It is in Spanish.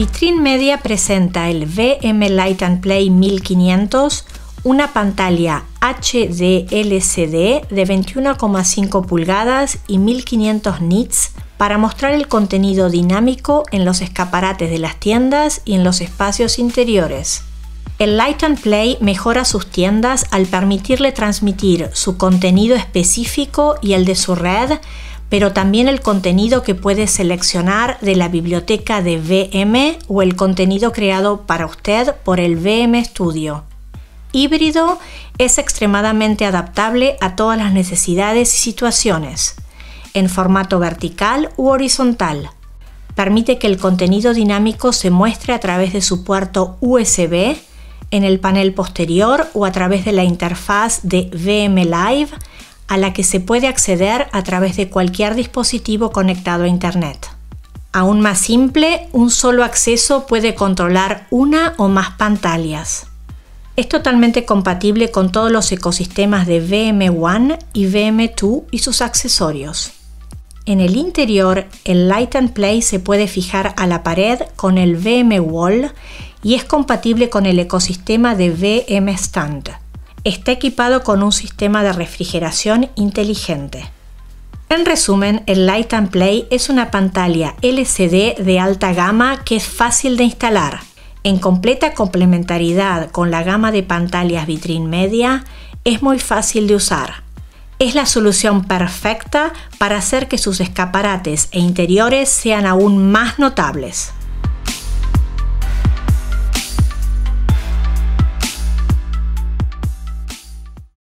Vitrin Media presenta el VM Light and Play 1500, una pantalla HD LCD de 21,5 pulgadas y 1500 nits para mostrar el contenido dinámico en los escaparates de las tiendas y en los espacios interiores. El Light and Play mejora sus tiendas al permitirle transmitir su contenido específico y el de su red, pero también el contenido que puede seleccionar de la biblioteca de VM o el contenido creado para usted por el VM Studio. Híbrido es extremadamente adaptable a todas las necesidades y situaciones en formato vertical u horizontal. Permite que el contenido dinámico se muestre a través de su puerto USB, en el panel posterior o a través de la interfaz de VM Live a la que se puede acceder a través de cualquier dispositivo conectado a Internet. Aún más simple, un solo acceso puede controlar una o más pantallas. Es totalmente compatible con todos los ecosistemas de VM1 y VM2 y sus accesorios. En el interior, el Light and Play se puede fijar a la pared con el VM Wall y es compatible con el ecosistema de VM Stand. Está equipado con un sistema de refrigeración inteligente. En resumen, el Light and Play es una pantalla LCD de alta gama que es fácil de instalar. En completa complementariedad con la gama de pantallas Vitrin Media, es muy fácil de usar es la solución perfecta para hacer que sus escaparates e interiores sean aún más notables.